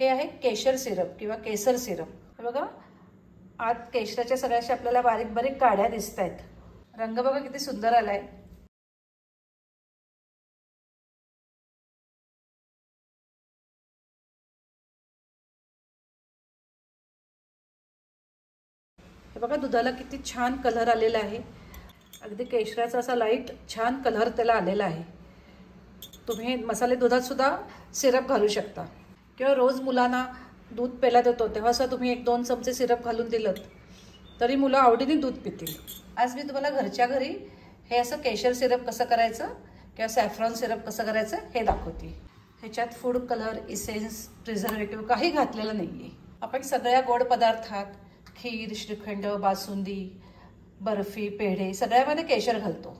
हे आहे केशर सिरप किंवा केसर सिरप. हे बघा आत केशराच्या सगळ्याशा आपल्याला बारीक बारीक काड्या दिसत आहेत रंग बघा किती सुंदर आलाय. हे बघा दुधाला किती छान कलर आलेला आहे. अगदी केशराचा असा लाइट छान कलर त्याला आलेला आहे. तुम्ही मसाले दुधात सुद्धा सिरप घालू शकता. किंवा रोज मुलांना दूध प्यायला देतो तेव्हा सुद्धा तुम्ही एक दोन चमचे सिरप घालून दिलं तरी मुलं आवडीने दूध पितील. आज मी तुम्हाला घरच्या घरी हे असं केशर सिरप कसं करायचं किंवा सॅफ्रॉन सिरप कसं करायचं हे दाखवते. ह्याच्यात फूड कलर इसेन्स प्रिझर्वेटिव्ह काही घातलेलं नाही आहे आपण सगळ्या गोड पदार्थात खीर श्रीखंड बासुंदी बर्फी पेढे सगळ्यामध्ये केशर घालतो.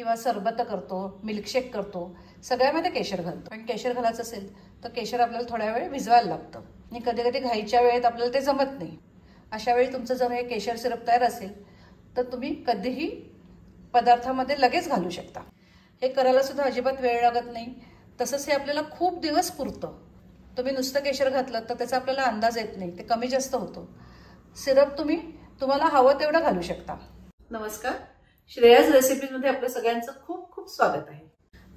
किंवा सरबत करतो मिल्कशेक करतो सगळ्यामध्ये केशर घालतो. कारण केशर घालायचं असेल तर केशर आपल्याला थोड्या वेळ भिजवायला लागतं. आणि कधी कधी घाईच्या वेळेत आपल्याला ते जमत नाही. अशा वेळी तुमचं जर हे केशर सिरप तयार असेल तर तुम्ही कधीही पदार्थामध्ये लगेच घालू शकता. हे करायला सुद्धा अजिबात वेळ लागत नाही. तसंच हे आपल्याला खूप दिवस पुरतं. तुम्ही नुसतं केशर घातलं तर त्याचा आपल्याला अंदाज येत नाही. ते कमी जास्त होतो. सिरप तुम्ही तुम्हाला हवं तेवढं घालू शकता. नमस्कार. श्रेयस रेसिपीमध्ये आपलं सगळ्यांचं खूप खूप स्वागत आहे.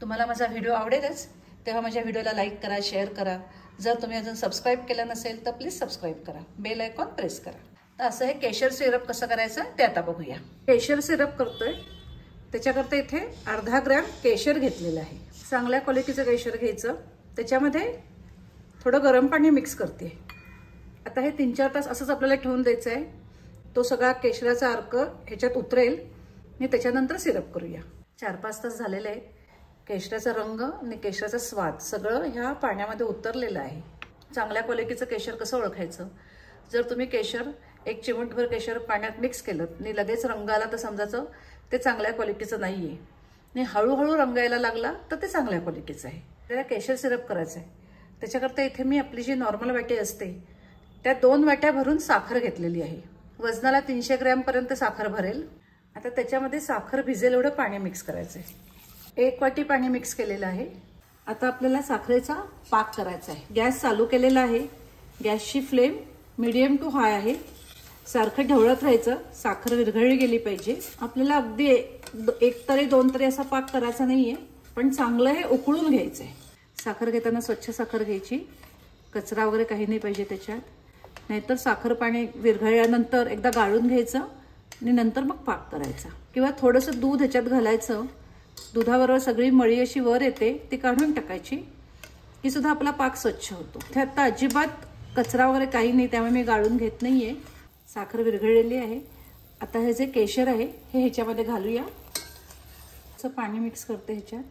तुम्हाला माझा व्हिडिओ आवडेलच तेव्हा माझ्या व्हिडिओला लाईक करा शेअर करा. जर तुम्ही अजून सबस्क्राईब केलं नसेल तर प्लीज सबस्क्राईब करा. बेल आयकॉन प्रेस करा. तर असं हे केशर सिरप कसं करायचं ते आता बघूया. केशर सिरप करतोय. त्याच्याकरता इथे अर्धा ग्रॅम केशर घेतलेलं आहे. चांगल्या क्वालिटीचं केशर घ्यायचं. त्याच्यामध्ये थोडं गरम पाणी मिक्स करते. आता हे तीन चार तास असंच आपल्याला ठेवून द्यायचं आहे तो सगळा केशराचा अर्क ह्याच्यात उतरेल. आणि त्याच्यानंतर सिरप करूया. चार पाच तास झालेले आहे केशराचा रंग आणि केशराचा स्वाद सगळं ह्या पाण्यामध्ये उतरलेलं आहे. चांगल्या क्वालिटीचं केशर कसं ओळखायचं? जर तुम्ही केशर एक चिमटभर केशर पाण्यात मिक्स केलं आणि लगेच रंग आला तर समजायचं ते चांगल्या क्वालिटीचं नाही आहे आणि हळूहळू रंग यायला लागला तर ते चांगल्या क्वालिटीचं आहे. त्याला केशर सिरप करायचं आहे. त्याच्याकरता इथे मी आपली जी नॉर्मल वाटी असते त्या दोन वाट्या भरून साखर घेतलेली आहे. वजनाला तीनशे ग्रॅमपर्यंत साखर भरेल. आता त्याच्यामध्ये साखर भिजेल एवढं पाणी मिक्स करायचं आहे एक वाटी पाणी मिक्स केलेलं आहे. आता आपल्याला साखरेचा पाक करायचा आहे. गॅस चालू केलेला आहे. गॅसची फ्लेम मिडियम टू हाय आहे. सारखं ढवळत राहायचं. साखर विरघळली गेली पाहिजे. आपल्याला अगदी एक तरी दोन तरी असा पाक करायचा नाही आहे पण चांगलं हे उकळून घ्यायचं आहे साखर घेताना स्वच्छ साखर घ्यायची. कचरा वगैरे काही नाही पाहिजे त्याच्यात. नाहीतर साखर पाणी विरघळल्यानंतर एकदा गाळून घ्यायचं. आणि नंतर मग पाक करायचा. किंवा थोडंसं दूध ह्याच्यात घालायचं. दुधाबरोबर सगळी मळी अशी वर येते ती काढून टाकायची. की सुद्धा आपला पाक स्वच्छ होतो. ते आता अजिबात कचरा वगैरे काही नाही त्यामुळे मी गाळून घेत नाही आहे साखर विरघळलेली आहे. आता हे जे केशर आहे हे ह्याच्यामध्ये घालूया. असं पाणी मिक्स करते ह्याच्यात.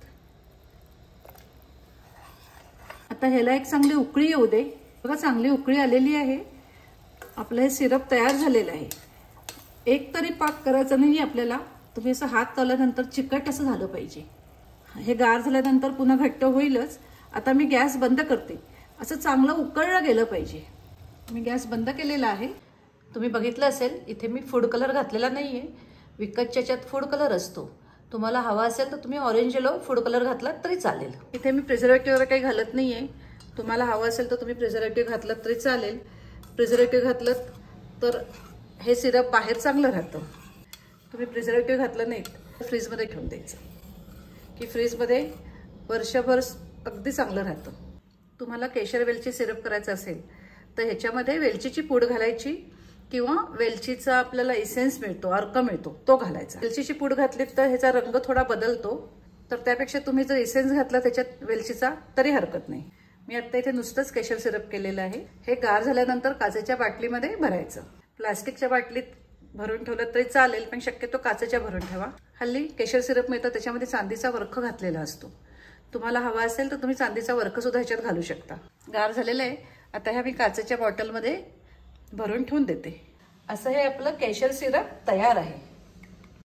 आता ह्याला एक चांगली उकळी येऊ दे. बघा चांगली उकळी आलेली आहे. आपलं हे सिरप तयार झालेलं आहे. एक तरी पाक करायचं नाही आपल्याला. तुम्ही असं हात लावल्यानंतर चिकट असं झालं पाहिजे. हे गार झाल्यानंतर पुन्हा घट्ट होईलच. आता मी गॅस बंद करते. असं चांगलं उकळलं गेलं पाहिजे. मी गॅस बंद केलेला आहे. तुम्ही बघितलं असेल इथे मी फूड कलर घातलेला नाही आहे विकतच्या याच्यात फूड कलर असतो. तुम्हाला हवा असेल तर तुम्ही ऑरेंज येलो फूड कलर घातलात तरी चालेल. इथे मी प्रिझर्वेटिव्ह वगैरे काही घालत नाही आहे तुम्हाला हवं असेल तर तुम्ही प्रिझर्वेटिव्ह घातलात तरी चालेल. प्रिझर्वेटिव्ह घातलं तर हे सिरप बाहेर चांगलं राहतं. तुम्ही प्रिझर्वेटिव्ह घातलं नाही तर फ्रीजमध्ये ठेवून द्यायचं. की फ्रीजमध्ये वर्षभर अगदी चांगलं राहतं. तुम्हाला केशर वेलची सिरप करायचं असेल तर ह्याच्यामध्ये वेलचीची पूड घालायची किंवा वेलचीचा आपल्याला इसेन्स मिळतो अर्क मिळतो तो घालायचा. वेलचीची पूड घातली तर ह्याचा रंग थोडा बदलतो तर त्यापेक्षा तुम्ही जर इसेन्स घातला त्याच्यात वेलचीचा तरी हरकत नाही. मी आता इथे नुसतंच केशर सिरप केलेलं आहे. हे गार झाल्यानंतर काचेच्या बाटलीमध्ये भरायचं. प्लास्टिकच्या बाटलीत भरून ठेवलं तरी चालेल पण शक्यतो काचेच्या भरून ठेवा. हल्ली केशर सिरप मिळतं त्याच्यामध्ये चांदीचा वर्ख घातलेला असतो. तुम्हाला हवा असेल तर तुम्ही चांदीचा वर्खसुद्धा ह्याच्यात घालू शकता. गार झालेलं आहे. आता ह्या मी काचेच्या बॉटलमध्ये भरून ठेवून देते. असं हे आपलं केशर सिरप तयार आहे.